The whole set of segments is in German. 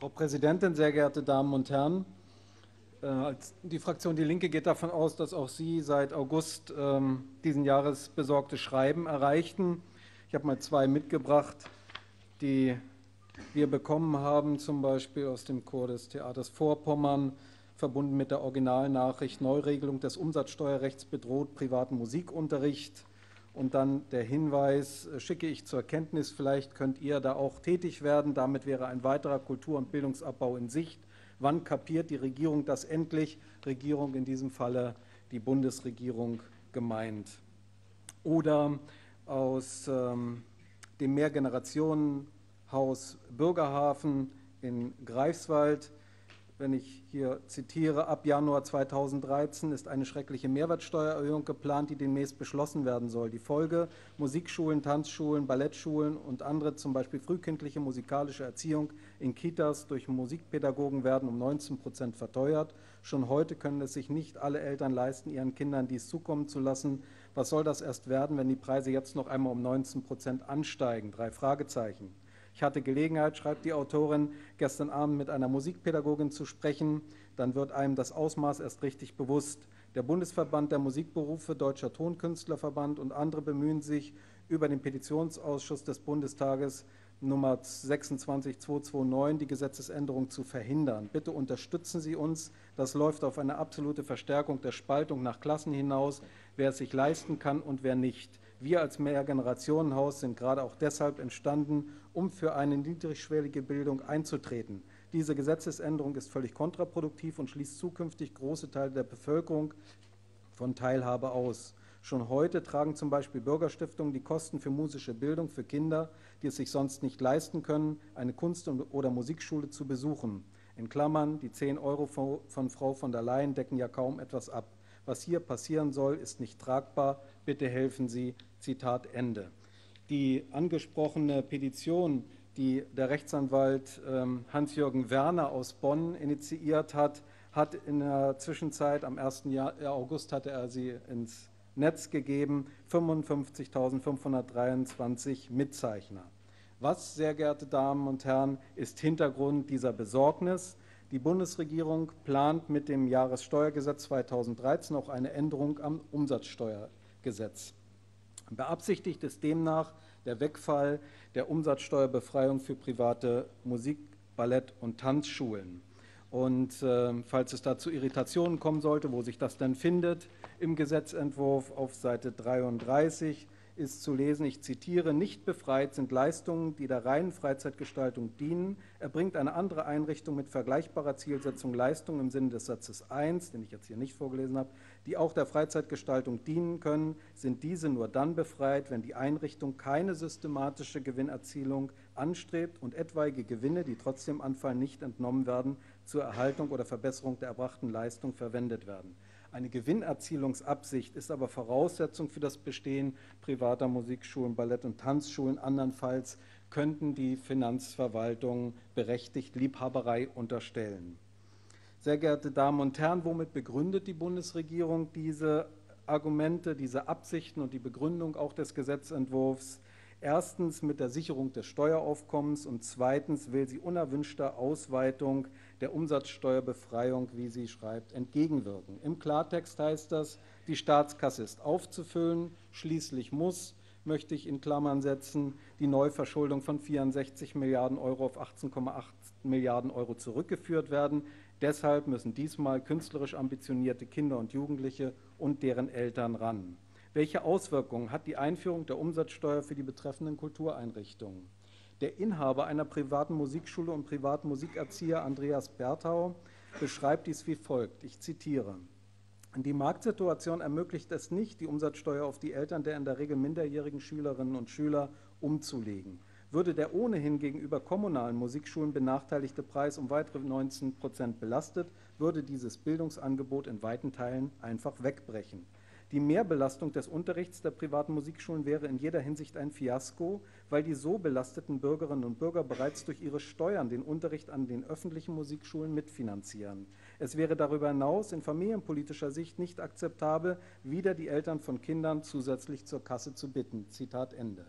Frau Präsidentin, sehr geehrte Damen und Herren! Äh, die Fraktion Die Linke geht davon aus, dass auch Sie seit August ähm, diesen Jahres besorgte Schreiben erreichten. Ich habe mal zwei mitgebracht, die wir bekommen haben, zum Beispiel aus dem Chor des Theaters Vorpommern, verbunden mit der Originalnachricht Neuregelung des Umsatzsteuerrechts bedroht privaten Musikunterricht. Und dann der Hinweis, äh, schicke ich zur Kenntnis, vielleicht könnt ihr da auch tätig werden. Damit wäre ein weiterer Kultur- und Bildungsabbau in Sicht. Wann kapiert die Regierung das endlich? Regierung in diesem Falle die Bundesregierung gemeint. Oder aus ähm, dem Mehrgenerationenhaus Bürgerhafen in Greifswald wenn ich hier zitiere, ab Januar 2013 ist eine schreckliche Mehrwertsteuererhöhung geplant, die demnächst beschlossen werden soll. Die Folge, Musikschulen, Tanzschulen, Ballettschulen und andere, zum Beispiel frühkindliche musikalische Erziehung in Kitas durch Musikpädagogen werden um 19 Prozent verteuert. Schon heute können es sich nicht alle Eltern leisten, ihren Kindern dies zukommen zu lassen. Was soll das erst werden, wenn die Preise jetzt noch einmal um 19 Prozent ansteigen? Drei Fragezeichen. Ich hatte Gelegenheit, schreibt die Autorin, gestern Abend mit einer Musikpädagogin zu sprechen. Dann wird einem das Ausmaß erst richtig bewusst. Der Bundesverband der Musikberufe, Deutscher Tonkünstlerverband und andere bemühen sich über den Petitionsausschuss des Bundestages Nummer 26229 die Gesetzesänderung zu verhindern. Bitte unterstützen Sie uns. Das läuft auf eine absolute Verstärkung der Spaltung nach Klassen hinaus, wer es sich leisten kann und wer nicht. Wir als Mehrgenerationenhaus sind gerade auch deshalb entstanden, um für eine niedrigschwellige Bildung einzutreten. Diese Gesetzesänderung ist völlig kontraproduktiv und schließt zukünftig große Teile der Bevölkerung von Teilhabe aus. Schon heute tragen zum Beispiel Bürgerstiftungen die Kosten für musische Bildung für Kinder, die es sich sonst nicht leisten können, eine Kunst- oder Musikschule zu besuchen. In Klammern, die 10 Euro von Frau von der Leyen decken ja kaum etwas ab. Was hier passieren soll, ist nicht tragbar. Bitte helfen Sie. Zitat Ende. Die angesprochene Petition, die der Rechtsanwalt ähm, Hans-Jürgen Werner aus Bonn initiiert hat, hat in der Zwischenzeit, am 1. Jahr, August hatte er sie ins Netz gegeben, 55.523 Mitzeichner. Was, sehr geehrte Damen und Herren, ist Hintergrund dieser Besorgnis? Die Bundesregierung plant mit dem Jahressteuergesetz 2013 auch eine Änderung am Umsatzsteuergesetz. Beabsichtigt ist demnach der Wegfall der Umsatzsteuerbefreiung für private Musik-, Ballett- und Tanzschulen. Und äh, falls es da zu Irritationen kommen sollte, wo sich das denn findet, im Gesetzentwurf auf Seite 33 ist zu lesen, ich zitiere, nicht befreit sind Leistungen, die der reinen Freizeitgestaltung dienen. Er bringt eine andere Einrichtung mit vergleichbarer Zielsetzung Leistungen im Sinne des Satzes 1, den ich jetzt hier nicht vorgelesen habe, die auch der Freizeitgestaltung dienen können, sind diese nur dann befreit, wenn die Einrichtung keine systematische Gewinnerzielung anstrebt und etwaige Gewinne, die trotzdem anfallen, nicht entnommen werden, zur Erhaltung oder Verbesserung der erbrachten Leistung verwendet werden. Eine Gewinnerzielungsabsicht ist aber Voraussetzung für das Bestehen privater Musikschulen, Ballett- und Tanzschulen. Andernfalls könnten die Finanzverwaltungen berechtigt Liebhaberei unterstellen. Sehr geehrte Damen und Herren, womit begründet die Bundesregierung diese Argumente, diese Absichten und die Begründung auch des Gesetzentwurfs? Erstens mit der Sicherung des Steueraufkommens und zweitens will sie unerwünschter Ausweitung der Umsatzsteuerbefreiung, wie sie schreibt, entgegenwirken. Im Klartext heißt das, die Staatskasse ist aufzufüllen, schließlich muss, möchte ich in Klammern setzen, die Neuverschuldung von 64 Milliarden Euro auf 18,8 Milliarden Euro zurückgeführt werden. Deshalb müssen diesmal künstlerisch ambitionierte Kinder und Jugendliche und deren Eltern ran. Welche Auswirkungen hat die Einführung der Umsatzsteuer für die betreffenden Kultureinrichtungen? Der Inhaber einer privaten Musikschule und privaten Musikerzieher, Andreas Berthau, beschreibt dies wie folgt. Ich zitiere. Die Marktsituation ermöglicht es nicht, die Umsatzsteuer auf die Eltern der in der Regel minderjährigen Schülerinnen und Schüler umzulegen. Würde der ohnehin gegenüber kommunalen Musikschulen benachteiligte Preis um weitere 19 Prozent belastet, würde dieses Bildungsangebot in weiten Teilen einfach wegbrechen. Die Mehrbelastung des Unterrichts der privaten Musikschulen wäre in jeder Hinsicht ein Fiasko, weil die so belasteten Bürgerinnen und Bürger bereits durch ihre Steuern den Unterricht an den öffentlichen Musikschulen mitfinanzieren. Es wäre darüber hinaus in familienpolitischer Sicht nicht akzeptabel, wieder die Eltern von Kindern zusätzlich zur Kasse zu bitten. Zitat Ende.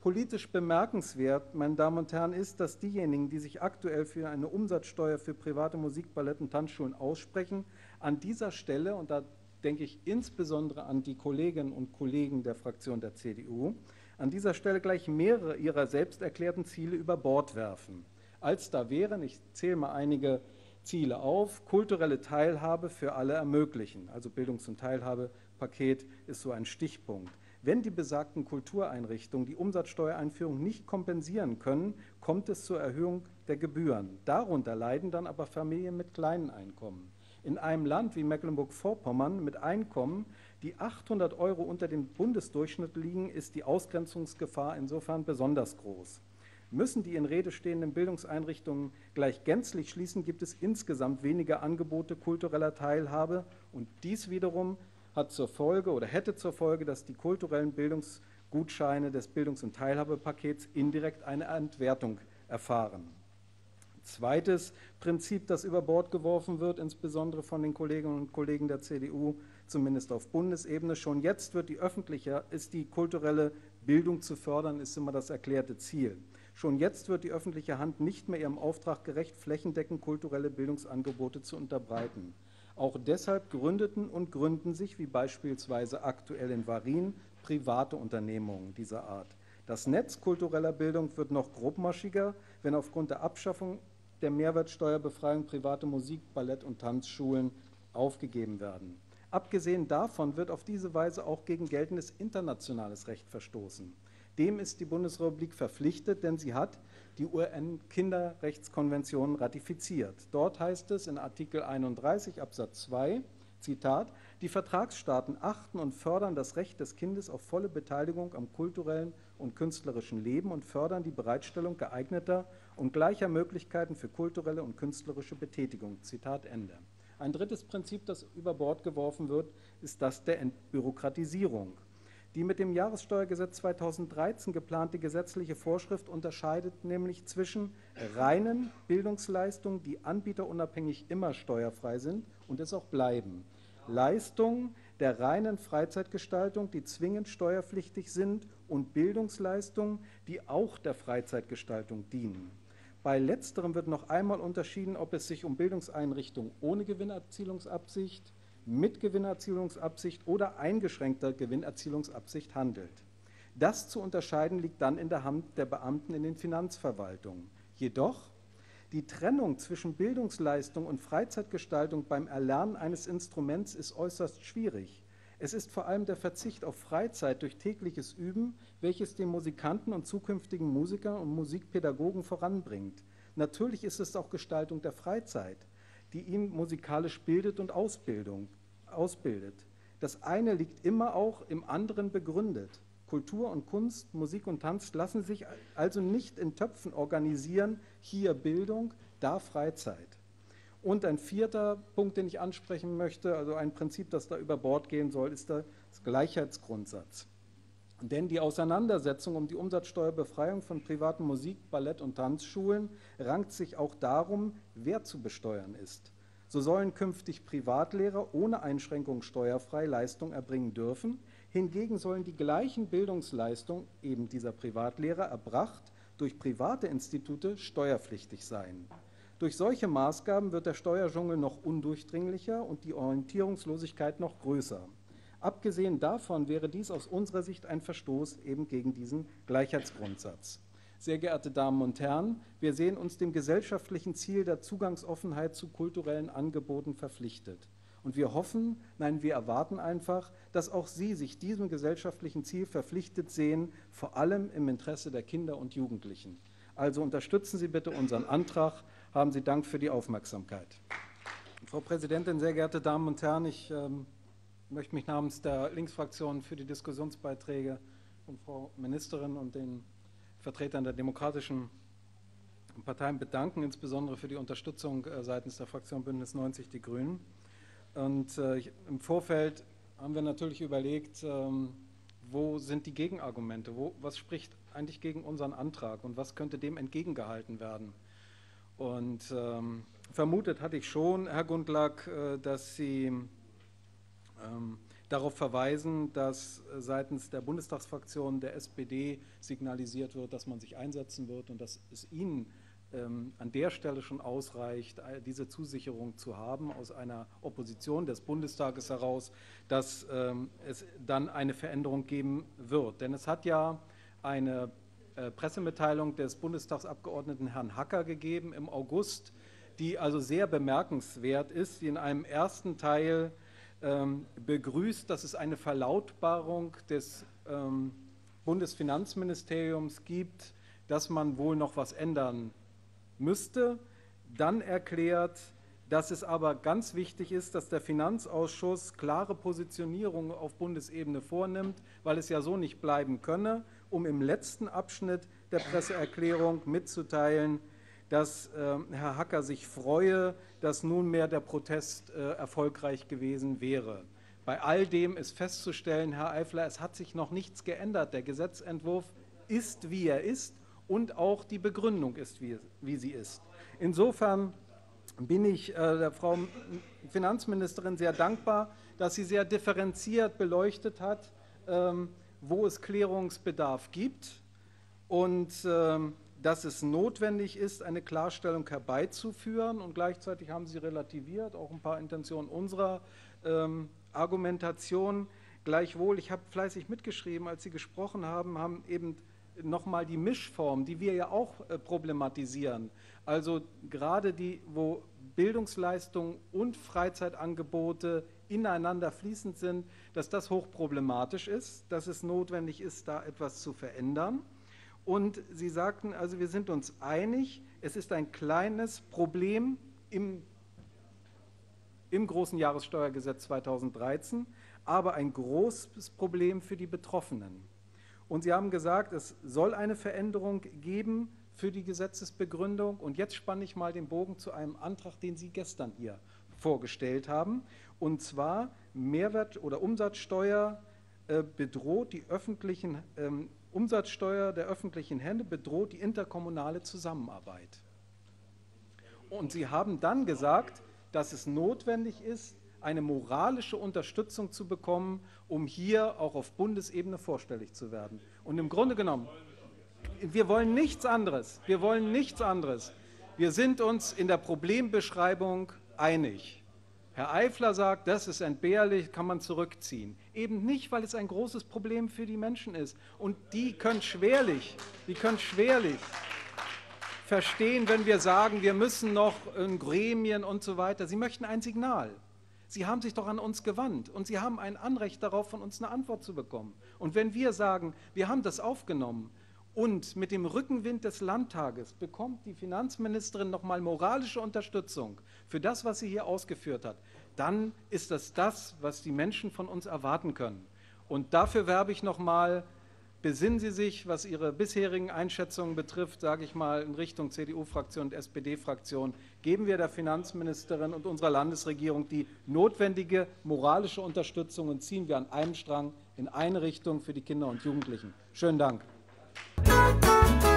Politisch bemerkenswert, meine Damen und Herren, ist, dass diejenigen, die sich aktuell für eine Umsatzsteuer für private Musik, Ballett und Tanzschulen aussprechen, an dieser Stelle, und da denke ich insbesondere an die Kolleginnen und Kollegen der Fraktion der CDU, an dieser Stelle gleich mehrere ihrer selbst erklärten Ziele über Bord werfen. Als da wären, ich zähle mal einige Ziele auf, kulturelle Teilhabe für alle ermöglichen, also Bildungs- und Teilhabepaket ist so ein Stichpunkt. Wenn die besagten Kultureinrichtungen die Umsatzsteuereinführung nicht kompensieren können, kommt es zur Erhöhung der Gebühren. Darunter leiden dann aber Familien mit kleinen Einkommen. In einem Land wie Mecklenburg-Vorpommern mit Einkommen, die 800 Euro unter dem Bundesdurchschnitt liegen, ist die Ausgrenzungsgefahr insofern besonders groß. Müssen die in Rede stehenden Bildungseinrichtungen gleich gänzlich schließen, gibt es insgesamt weniger Angebote kultureller Teilhabe und dies wiederum hat zur Folge oder hätte zur Folge, dass die kulturellen Bildungsgutscheine des Bildungs- und Teilhabepakets indirekt eine Entwertung erfahren. Zweites Prinzip, das über Bord geworfen wird, insbesondere von den Kolleginnen und Kollegen der CDU, zumindest auf Bundesebene. Schon jetzt wird die öffentliche, ist die kulturelle Bildung zu fördern, ist immer das erklärte Ziel. Schon jetzt wird die öffentliche Hand nicht mehr ihrem Auftrag gerecht, flächendeckend kulturelle Bildungsangebote zu unterbreiten. Auch deshalb gründeten und gründen sich, wie beispielsweise aktuell in Varin, private Unternehmungen dieser Art. Das Netz kultureller Bildung wird noch grobmaschiger, wenn aufgrund der Abschaffung der Mehrwertsteuerbefreiung private Musik-, Ballett- und Tanzschulen aufgegeben werden. Abgesehen davon wird auf diese Weise auch gegen geltendes internationales Recht verstoßen. Dem ist die Bundesrepublik verpflichtet, denn sie hat die UN-Kinderrechtskonvention ratifiziert. Dort heißt es in Artikel 31 Absatz 2, Zitat, die Vertragsstaaten achten und fördern das Recht des Kindes auf volle Beteiligung am kulturellen und künstlerischen Leben und fördern die Bereitstellung geeigneter und gleicher Möglichkeiten für kulturelle und künstlerische Betätigung. Zitat Ende. Ein drittes Prinzip, das über Bord geworfen wird, ist das der Entbürokratisierung. Die mit dem Jahressteuergesetz 2013 geplante gesetzliche Vorschrift unterscheidet nämlich zwischen reinen Bildungsleistungen, die anbieterunabhängig immer steuerfrei sind und es auch bleiben, Leistungen der reinen Freizeitgestaltung, die zwingend steuerpflichtig sind, und Bildungsleistungen, die auch der Freizeitgestaltung dienen. Bei letzterem wird noch einmal unterschieden, ob es sich um Bildungseinrichtungen ohne Gewinnerzielungsabsicht, mit Gewinnerzielungsabsicht oder eingeschränkter Gewinnerzielungsabsicht handelt. Das zu unterscheiden liegt dann in der Hand der Beamten in den Finanzverwaltungen. Jedoch die Trennung zwischen Bildungsleistung und Freizeitgestaltung beim Erlernen eines Instruments ist äußerst schwierig. Es ist vor allem der Verzicht auf Freizeit durch tägliches Üben, welches den Musikanten und zukünftigen Musiker und Musikpädagogen voranbringt. Natürlich ist es auch Gestaltung der Freizeit die ihn musikalisch bildet und Ausbildung, ausbildet. Das eine liegt immer auch im anderen begründet. Kultur und Kunst, Musik und Tanz lassen sich also nicht in Töpfen organisieren, hier Bildung, da Freizeit. Und ein vierter Punkt, den ich ansprechen möchte, also ein Prinzip, das da über Bord gehen soll, ist der Gleichheitsgrundsatz. Denn die Auseinandersetzung um die Umsatzsteuerbefreiung von privaten Musik-, Ballett- und Tanzschulen rankt sich auch darum, wer zu besteuern ist. So sollen künftig Privatlehrer ohne Einschränkung steuerfrei Leistung erbringen dürfen. Hingegen sollen die gleichen Bildungsleistungen eben dieser Privatlehrer erbracht durch private Institute steuerpflichtig sein. Durch solche Maßgaben wird der Steuerdschungel noch undurchdringlicher und die Orientierungslosigkeit noch größer. Abgesehen davon wäre dies aus unserer Sicht ein Verstoß eben gegen diesen Gleichheitsgrundsatz. Sehr geehrte Damen und Herren, wir sehen uns dem gesellschaftlichen Ziel der Zugangsoffenheit zu kulturellen Angeboten verpflichtet. Und wir hoffen, nein, wir erwarten einfach, dass auch Sie sich diesem gesellschaftlichen Ziel verpflichtet sehen, vor allem im Interesse der Kinder und Jugendlichen. Also unterstützen Sie bitte unseren Antrag. Haben Sie Dank für die Aufmerksamkeit. Frau Präsidentin, sehr geehrte Damen und Herren, ich ähm, möchte mich namens der Linksfraktion für die Diskussionsbeiträge von Frau Ministerin und den Vertretern der demokratischen Parteien bedanken, insbesondere für die Unterstützung äh, seitens der Fraktion Bündnis 90 Die Grünen. Und äh, im Vorfeld haben wir natürlich überlegt, ähm, wo sind die Gegenargumente, wo, was spricht eigentlich gegen unseren Antrag und was könnte dem entgegengehalten werden. Und ähm, vermutet hatte ich schon, Herr Gundlach, äh, dass Sie ähm, darauf verweisen, dass äh, seitens der Bundestagsfraktion der SPD signalisiert wird, dass man sich einsetzen wird und dass es Ihnen ähm, an der Stelle schon ausreicht, diese Zusicherung zu haben aus einer Opposition des Bundestages heraus, dass ähm, es dann eine Veränderung geben wird. Denn es hat ja eine äh, Pressemitteilung des Bundestagsabgeordneten Herrn Hacker gegeben im August, die also sehr bemerkenswert ist, die in einem ersten Teil ähm, begrüßt, dass es eine Verlautbarung des ähm, Bundesfinanzministeriums gibt, dass man wohl noch was ändern müsste, dann erklärt, dass es aber ganz wichtig ist, dass der Finanzausschuss klare Positionierungen auf Bundesebene vornimmt, weil es ja so nicht bleiben könne, um im letzten Abschnitt der Presseerklärung mitzuteilen, dass äh, Herr Hacker sich freue, dass nunmehr der Protest äh, erfolgreich gewesen wäre. Bei all dem ist festzustellen, Herr Eifler, es hat sich noch nichts geändert. Der Gesetzentwurf ist, wie er ist und auch die Begründung ist, wie, wie sie ist. Insofern bin ich äh, der Frau Finanzministerin sehr dankbar, dass sie sehr differenziert beleuchtet hat, ähm, wo es Klärungsbedarf gibt und ähm, dass es notwendig ist, eine Klarstellung herbeizuführen. Und gleichzeitig haben Sie relativiert, auch ein paar Intentionen unserer ähm, Argumentation. Gleichwohl, ich habe fleißig mitgeschrieben, als Sie gesprochen haben, haben eben nochmal die Mischform, die wir ja auch äh, problematisieren. Also gerade die, wo Bildungsleistungen und Freizeitangebote ineinander fließend sind, dass das hochproblematisch ist, dass es notwendig ist, da etwas zu verändern. Und Sie sagten, also wir sind uns einig, es ist ein kleines Problem im, im großen Jahressteuergesetz 2013, aber ein großes Problem für die Betroffenen. Und Sie haben gesagt, es soll eine Veränderung geben für die Gesetzesbegründung. Und jetzt spanne ich mal den Bogen zu einem Antrag, den Sie gestern hier vorgestellt haben. Und zwar Mehrwert- oder Umsatzsteuer äh, bedroht die öffentlichen ähm, Umsatzsteuer der öffentlichen Hände bedroht die interkommunale Zusammenarbeit. Und Sie haben dann gesagt, dass es notwendig ist, eine moralische Unterstützung zu bekommen, um hier auch auf Bundesebene vorstellig zu werden. Und im Grunde genommen, wir wollen nichts anderes. Wir wollen nichts anderes. Wir sind uns in der Problembeschreibung einig. Herr Eifler sagt, das ist entbehrlich, kann man zurückziehen. Eben nicht, weil es ein großes Problem für die Menschen ist. Und die können schwerlich, die können schwerlich verstehen, wenn wir sagen, wir müssen noch in Gremien und so weiter. Sie möchten ein Signal. Sie haben sich doch an uns gewandt und Sie haben ein Anrecht darauf, von uns eine Antwort zu bekommen. Und wenn wir sagen, wir haben das aufgenommen und mit dem Rückenwind des Landtages bekommt die Finanzministerin nochmal moralische Unterstützung für das, was sie hier ausgeführt hat, dann ist das das, was die Menschen von uns erwarten können. Und dafür werbe ich nochmal, besinnen Sie sich, was Ihre bisherigen Einschätzungen betrifft, sage ich mal in Richtung CDU-Fraktion und SPD-Fraktion, geben wir der Finanzministerin und unserer Landesregierung die notwendige moralische Unterstützung und ziehen wir an einem Strang in eine Richtung für die Kinder und Jugendlichen. Schönen Dank. Música